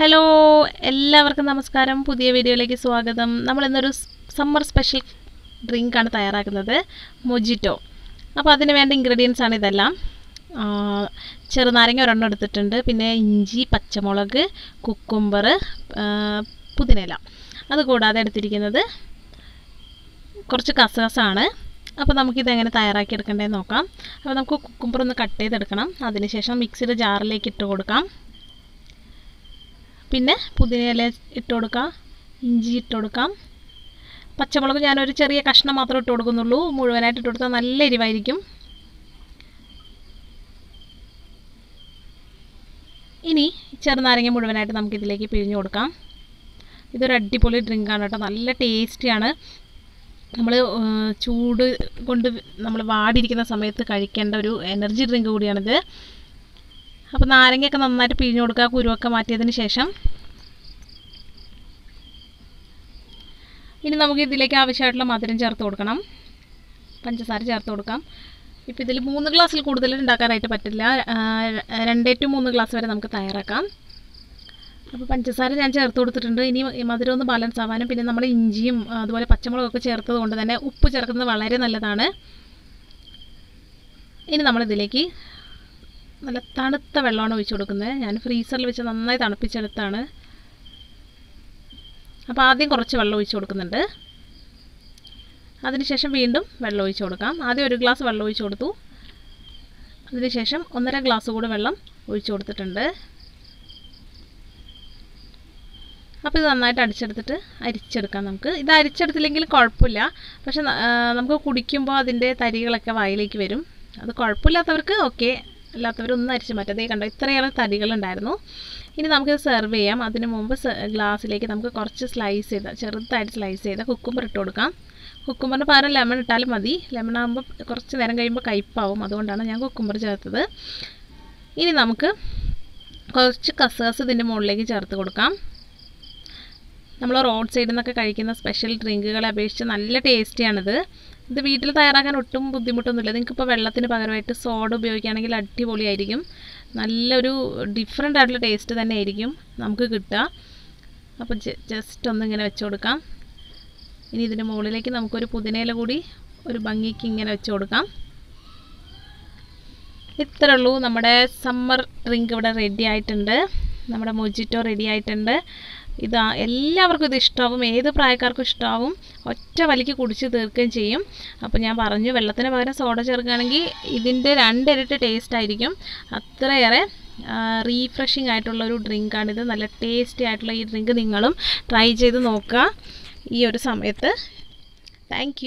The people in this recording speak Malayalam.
ഹലോ എല്ലാവർക്കും നമസ്കാരം. പുതിയ വീഡിയോയിലേക്ക് സ്വാഗതം. നമ്മൾ ഇന്നൊരു സമ്മർ സ്പെഷ്യൽ ഡ്രിങ്കാണ് തയ്യാറാക്കുന്നത്. മൊജിറ്റോ. അപ്പോൾ അതിന് വേണ്ട ഇൻഗ്രീഡിയൻസ് ആണ് ഇതെല്ലാം. ചെറുനാരങ്ങ ഒരെണ്ണം എടുത്തിട്ടുണ്ട്. പിന്നെ ഇഞ്ചി പച്ചമുളക് കുക്കുംബർ പുതിനയില. അതുകൂടാതെ എടുത്തിരിക്കുന്നത് കുറച്ച് കസകസാണ്. അപ്പോൾ നമുക്കിത് എങ്ങനെ തയ്യാറാക്കി എടുക്കേണ്ടതെന്ന് നോക്കാം. അപ്പോൾ നമുക്ക് കുക്കുംബർ ഒന്ന് കട്ട് ചെയ്തെടുക്കണം. അതിനുശേഷം മിക്സിയുടെ ജാറിലേക്ക് ഇട്ട് കൊടുക്കാം. പിന്നെ പുതിനയില ഇട്ട് കൊടുക്കാം. ഇഞ്ചി ഇട്ട് കൊടുക്കാം. പച്ചമുളക് ഞാനൊരു ചെറിയ കഷ്ണം മാത്രം ഇട്ട് കൊടുക്കുന്നുള്ളൂ. മുഴുവനായിട്ട് ഇട്ട് കൊടുത്താൽ നല്ല എരിവായിരിക്കും. ഇനി ചെറുനാരങ്ങ മുഴുവനായിട്ട് നമുക്കിതിലേക്ക് പിഴിഞ്ഞു കൊടുക്കാം. ഇതൊരു അടിപൊളി ഡ്രിങ്കാണ് കേട്ടോ. നല്ല ടേസ്റ്റിയാണ് നമ്മൾ ചൂട് കൊണ്ട് നമ്മൾ വാടിയിരിക്കുന്ന സമയത്ത് കഴിക്കേണ്ട ഒരു എനർജി ഡ്രിങ്ക് കൂടിയാണിത്. അപ്പോൾ നാരങ്ങയൊക്കെ നന്നായിട്ട് പിഴിഞ്ഞു കൊടുക്കുക കുരുവൊക്കെ മാറ്റിയതിന് ശേഷം. ഇനി നമുക്ക് ഇതിലേക്ക് ആവശ്യമായിട്ടുള്ള മധുരം ചേർത്ത് കൊടുക്കണം. പഞ്ചസാര ചേർത്ത് കൊടുക്കാം. ഇപ്പോൾ ഇതിൽ മൂന്ന് ഗ്ലാസ്സിൽ കൂടുതൽ ഉണ്ടാക്കാനായിട്ട് പറ്റില്ല. രണ്ടേ ടു മൂന്ന് ഗ്ലാസ് വരെ നമുക്ക് തയ്യാറാക്കാം. അപ്പോൾ പഞ്ചസാര ഞാൻ ചേർത്ത് കൊടുത്തിട്ടുണ്ട്. ഇനി മധുരം ഒന്ന് ബാലൻസ് ആവാനും പിന്നെ നമ്മൾ ഇഞ്ചിയും അതുപോലെ പച്ചമുളകൊക്കെ ചേർത്തത് കൊണ്ട് തന്നെ ഉപ്പ് ചേർക്കുന്നത് വളരെ നല്ലതാണ്. ഇനി നമ്മളിതിലേക്ക് നല്ല തണുത്ത വെള്ളമാണ് ഒഴിച്ചു കൊടുക്കുന്നത്. ഞാൻ ഫ്രീസറിൽ വെച്ച് നന്നായി തണുപ്പിച്ചെടുത്താണ്. അപ്പോൾ ആദ്യം കുറച്ച് വെള്ളം ഒഴിച്ചു കൊടുക്കുന്നുണ്ട്. അതിനുശേഷം വീണ്ടും വെള്ളം ഒഴിച്ചു കൊടുക്കാം. ആദ്യം ഒരു ഗ്ലാസ് വെള്ളം ഒഴിച്ചു കൊടുത്തു. അതിനുശേഷം ഒന്നര ഗ്ലാസ് കൂടെ വെള്ളം ഒഴിച്ചു കൊടുത്തിട്ടുണ്ട്. അപ്പോൾ ഇത് നന്നായിട്ട് അടിച്ചെടുത്തിട്ട് അരിച്ചെടുക്കാം നമുക്ക്. ഇത് അരിച്ചെടുത്തില്ലെങ്കിൽ കുഴപ്പമില്ല. പക്ഷെ നമുക്ക് കുടിക്കുമ്പോൾ അതിന്റെ തരികളൊക്കെ വായിലേക്ക് വരും. അത് കുഴപ്പമില്ലാത്തവർക്ക് ഓക്കെ. അല്ലാത്തവരൊന്നും അരിച്ച് മാറ്റാം കണ്ടോ ഇത്രയേറെ തടികളുണ്ടായിരുന്നു. ഇനി നമുക്കിത് സെർവ് ചെയ്യാം. അതിന് മുമ്പ് ഗ്ലാസ്സിലേക്ക് നമുക്ക് കുറച്ച് സ്ലൈസ് ചെയ്ത ചെറുതായിട്ട് സ്ലൈസ് ചെയ്ത കുക്കുമ്പർ ഇട്ട് കൊടുക്കാം. കുക്കുമ്പറിന് പകരം ലെമൺ ഇട്ടാലും മതി. ലെമൺ ആകുമ്പോൾ കുറച്ച് നേരം കഴിയുമ്പോൾ കയ്പ്പാവും. അതുകൊണ്ടാണ് ഞാൻ കുക്കുമ്പർ ചേർത്തത്. ഇനി നമുക്ക് കുറച്ച് കസേഴ്സ് ഇതിന്റെ മുകളിലേക്ക് ചേർത്ത് കൊടുക്കാം. നമ്മൾ റോഡ് സൈഡിൽ നിന്നൊക്കെ കഴിക്കുന്ന സ്പെഷ്യൽ ഡ്രിങ്കുകളെ അപേക്ഷിച്ച് നല്ല ടേസ്റ്റിയാണിത് ഇത് വീട്ടിൽ തയ്യാറാക്കാൻ ഒട്ടും ബുദ്ധിമുട്ടൊന്നുമില്ല. നിങ്ങൾക്കിപ്പോൾ വെള്ളത്തിന് പകരമായിട്ട് സോഡ ഉപയോഗിക്കുകയാണെങ്കിൽ അടിപൊളിയായിരിക്കും. നല്ലൊരു ഡിഫറെന്റ് ആയിട്ടുള്ള ടേസ്റ്റ് തന്നെ ആയിരിക്കും നമുക്ക് കിട്ടുക. അപ്പോൾ ജസ്റ്റ് ഒന്നിങ്ങനെ വെച്ച് കൊടുക്കാം. ഇനി ഇതിന്റെ മുകളിലേക്ക് നമുക്കൊരു പുതിനയില കൂടി ഒരു ഭംഗിക്ക് ഇങ്ങനെ വെച്ച് കൊടുക്കാം. ഇത്രയുള്ളൂ നമ്മുടെ സമ്മർ ഡ്രിങ്ക് ഇവിടെ റെഡി ആയിട്ടുണ്ട്. നമ്മുടെ മൊജിറ്റോ റെഡി ആയിട്ടുണ്ട്. ഇത് എല്ലാവർക്കും ഇത് ഇഷ്ടമാവും ഏത് പ്രായക്കാർക്കും ഇഷ്ടമാവും ഒറ്റ വലിക്ക് കുടിച്ച് തീർക്കുകയും ചെയ്യും. അപ്പോൾ ഞാൻ പറഞ്ഞു വെള്ളത്തിന് പകരം സോഡ ചേർക്കുകയാണെങ്കിൽ ഇതിന്റെ രണ്ടിരട്ടി ടേസ്റ്റ് ആയിരിക്കും. അത്രയേറെ റീഫ്രഷിംഗ് ആയിട്ടുള്ള ഒരു ഡ്രിങ്കാണിത് നല്ല ടേസ്റ്റി ആയിട്ടുള്ള ഈ ഡ്രിങ്ക് നിങ്ങളും ട്രൈ ചെയ്ത് നോക്കുക ഈ ഒരു സമയത്ത്. താങ്ക്